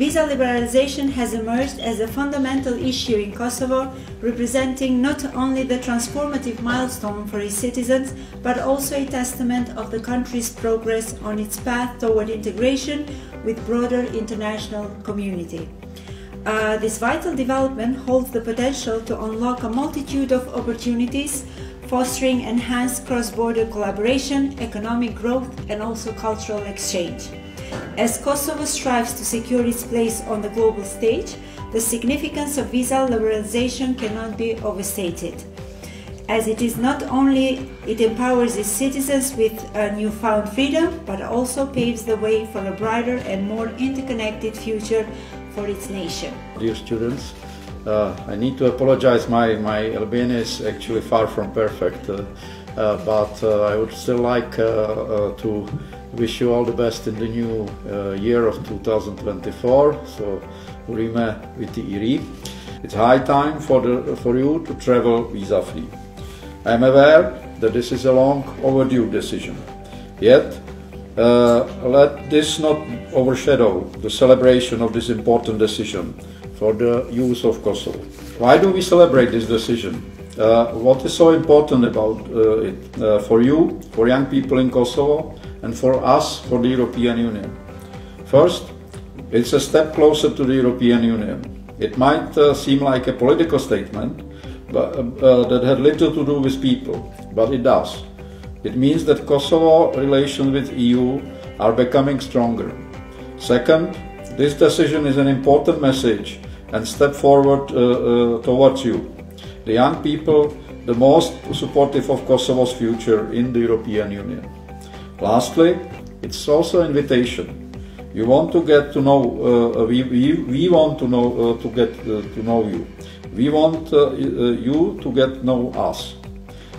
liberalization has emerged as a fundamental issue in Kosovo, representing not only the transformative milestone for its citizens, but also a testament of the country's progress on its path toward integration with broader international community. Uh, this vital development holds the potential to unlock a multitude of opportunities, fostering enhanced cross-border collaboration, economic growth, and also cultural exchange. As Kosovo strives to secure its place on the global stage, the significance of visa liberalization cannot be overstated. As it is not only it empowers its citizens with a newfound freedom, but also paves the way for a brighter and more interconnected future for its nation. Dear students, uh, I need to apologize. My, my Albanian is actually far from perfect, uh, uh, but uh, I would still like uh, uh, to wish you all the best in the new year of 2024. So, Urime Viti Iri. It's high time for, the, for you to travel visa free. I am aware that this is a long overdue decision. Yet, uh, let this not overshadow the celebration of this important decision for the use of Kosovo. Why do we celebrate this decision? Uh, what is so important about uh, it uh, for you, for young people in Kosovo, and for us, for the European Union? First, it's a step closer to the European Union. It might uh, seem like a political statement but, uh, that had little to do with people, but it does. It means that Kosovo relations with EU are becoming stronger. Second, this decision is an important message and step forward uh, uh, towards you, the young people, the most supportive of Kosovo's future in the European Union. Lastly, it's also invitation. You want to get to know, uh, we, we, we want to know, uh, to get uh, to know you. We want uh, you to get know us.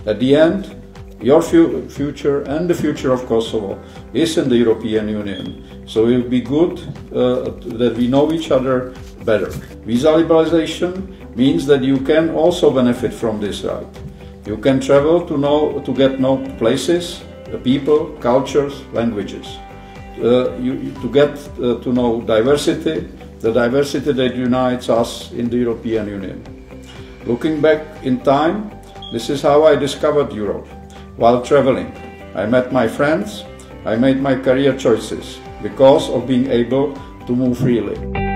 At the end, your fu future and the future of Kosovo is in the European Union. So it will be good uh, that we know each other better. Visa liberalization means that you can also benefit from this right. You can travel to know to get know places, people, cultures, languages. Uh, you, to get uh, to know diversity, the diversity that unites us in the European Union. Looking back in time, this is how I discovered Europe. While traveling, I met my friends, I made my career choices because of being able to move freely.